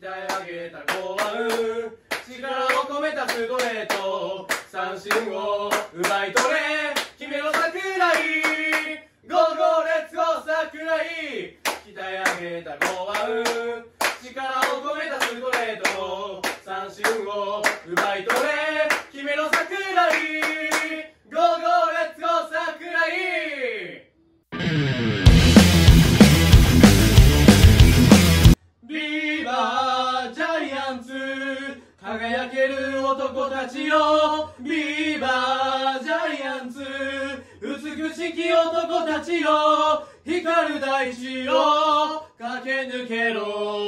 鍛え上げた剛腕力を込めたストレート三振を奪い取れ決めろ桜井ゴーゴーレッツゴー桜井鍛え上げた剛腕力を込めたストレート三振を奪い取れ。輝ける男たちよ。ビーバージャイアンツ。美しき男たちよ。光る大地を駆け抜けろ。